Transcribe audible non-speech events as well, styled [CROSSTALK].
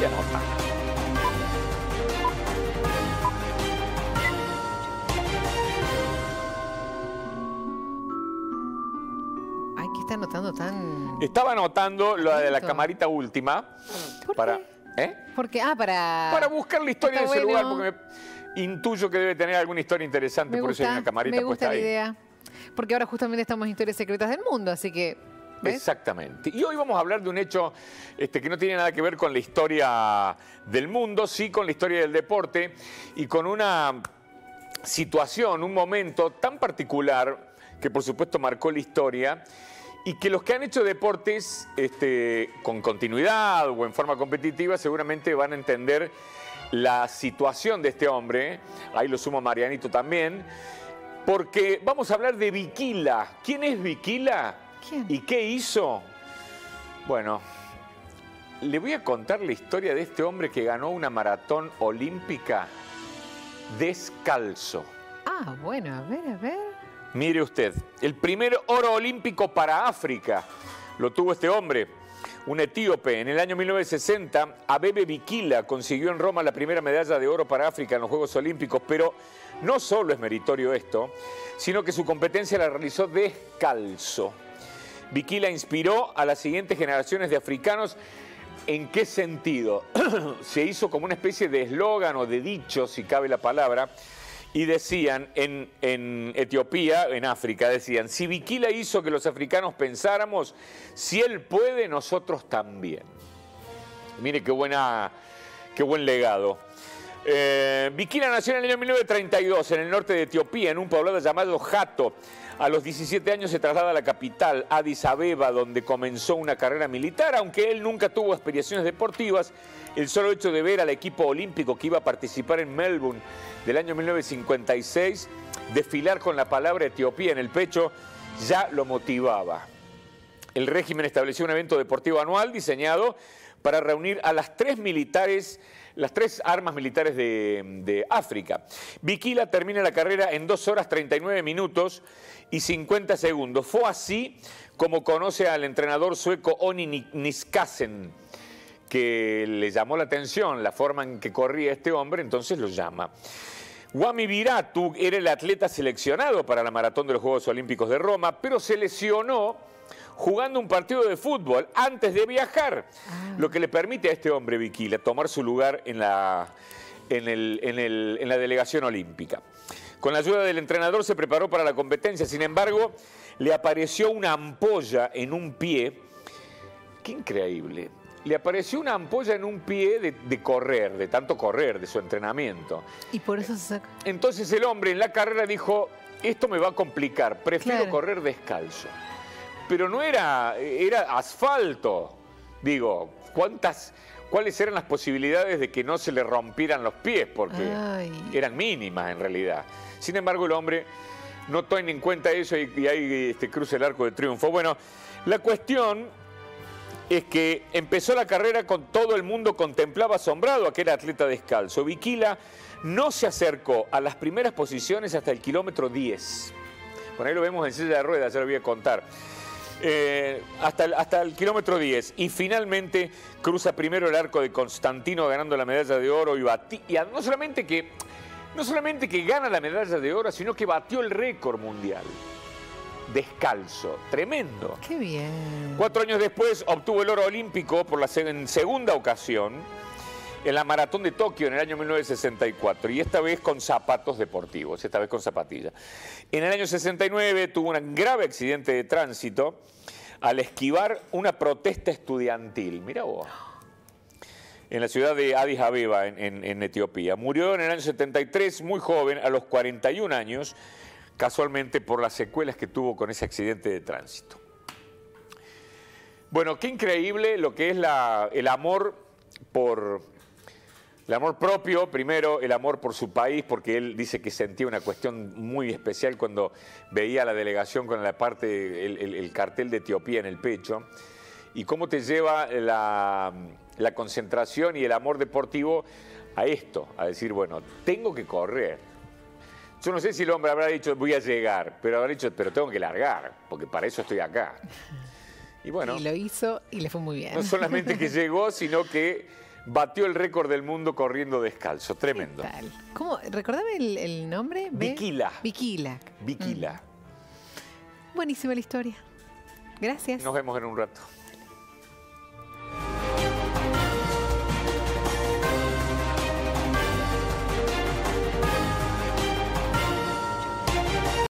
voy a anotar. Ay, ¿qué está anotando tan...? Estaba anotando lo de la camarita última. ¿Por para, qué? ¿eh? Porque, ah, para... Para buscar la historia de Está ese lugar, porque me intuyo que debe tener alguna historia interesante, Me por eso hay una camarita me gusta puesta la ahí. idea. Porque ahora justamente estamos en Historias Secretas del Mundo, así que... Exactamente. Y hoy vamos a hablar de un hecho este, que no tiene nada que ver con la historia del mundo, sí con la historia del deporte y con una situación, un momento tan particular que por supuesto marcó la historia y que los que han hecho deportes este, con continuidad o en forma competitiva seguramente van a entender la situación de este hombre, ahí lo sumo Marianito también, porque vamos a hablar de Viquila. ¿Quién es Viquila? ¿Quién? ¿Y qué hizo? Bueno, le voy a contar la historia de este hombre que ganó una maratón olímpica descalzo. Ah, bueno, a ver, a ver. Mire usted, el primer oro olímpico para África lo tuvo este hombre, un etíope. En el año 1960, Abebe Bikila consiguió en Roma la primera medalla de oro para África en los Juegos Olímpicos, pero no solo es meritorio esto, sino que su competencia la realizó descalzo. Bikila inspiró a las siguientes generaciones de africanos. ¿En qué sentido? [CLEARS THROAT] Se hizo como una especie de eslogan o de dicho, si cabe la palabra, y decían en, Etiopía, en África, decían, si Bikila hizo que los africanos pensáramos, si él puede, nosotros también. Mire qué, buena, qué buen legado. Eh, Bikila nació en el año 1932 en el norte de Etiopía, en un poblado llamado Jato. A los 17 años se traslada a la capital, Addis Abeba, donde comenzó una carrera militar, aunque él nunca tuvo aspiraciones deportivas. El solo hecho de ver al equipo olímpico que iba a participar en Melbourne del año 1956 desfilar con la palabra Etiopía en el pecho ya lo motivaba. El régimen estableció un evento deportivo anual diseñado para reunir a las tres militares, las tres armas militares de, de África. Bikila termina la carrera en 2 horas 39 minutos y 50 segundos. Fue así como conoce al entrenador sueco Oni Ni- Niskasen, que le llamó la atención la forma en que corría este hombre, entonces lo llama. Wami Viratu era el atleta seleccionado para la maratón de los Juegos Olímpicos de Roma, pero se lesionó jugando un partido de fútbol antes de viajar, lo que le permite a este hombre, Bikila, tomar su lugar en la, en, el- en el- en la delegación olímpica. Con la ayuda del entrenador se preparó para la competencia, sin embargo, le apareció una ampolla en un pie. Qué increíble. Le apareció una ampolla en un pie de, de correr, de tanto correr, de su entrenamiento. Y por eso se saca... Entonces el hombre en la carrera dijo, esto me va a complicar, prefiero Claro. correr descalzo. Pero no era, era asfalto. Digo, ¿cuántas, ¿cuáles eran las posibilidades de que no se le rompieran los pies? Porque Ay. eran mínimas en realidad. Sin embargo, el hombre no toma en cuenta eso y, y ahí este, cruza el arco de triunfo. Bueno, la cuestión es que empezó la carrera con todo el mundo contemplaba asombrado a aquel atleta descalzo. Viquila no se acercó a las primeras posiciones hasta el kilómetro 10. Por ahí lo vemos en silla de ruedas, ya lo voy a contar. Eh, hasta, el, hasta el kilómetro 10 y finalmente cruza primero el arco de Constantino ganando la medalla de oro y, a- no solamente que no solamente que gana la medalla de oro sino que batió el récord mundial. Descalzo tremendo. Qué bien. Cuatro años después obtuvo el oro olímpico por la en segunda ocasión en la maratón de Tokio en el año 1964 y esta vez con zapatos deportivos, esta vez con zapatillas. En el año 69 tuvo un grave accidente de tránsito al esquivar una protesta estudiantil. Mira vos. En la ciudad de Addis Abeba, en, Etiopía. Murió en el año 73, muy joven, a los 41 años, casualmente por las secuelas que tuvo con ese accidente de tránsito. Bueno, qué increíble lo que es el amor por el amor propio, primero el amor por su país, porque él dice que sentía una cuestión muy especial cuando veía a la delegación con la parte, el, el- el cartel de Etiopía en el pecho, y cómo te lleva la, la concentración y el amor deportivo a esto, a decir, bueno, tengo que correr. Yo no sé si el hombre habrá dicho, voy a llegar, pero habrá dicho, pero tengo que largar, porque para eso estoy acá. Y bueno, Y lo hizo y le fue muy bien. no solamente que [LAUGHS] llegó, sino que batió el récord del mundo corriendo descalzo. Tremendo. Tal. ¿Cómo? ¿Recordame el, el nombre? Ve- Viquila. Viquila. Viquila. Buenísima la historia. Gracias. Nos vemos en un rato.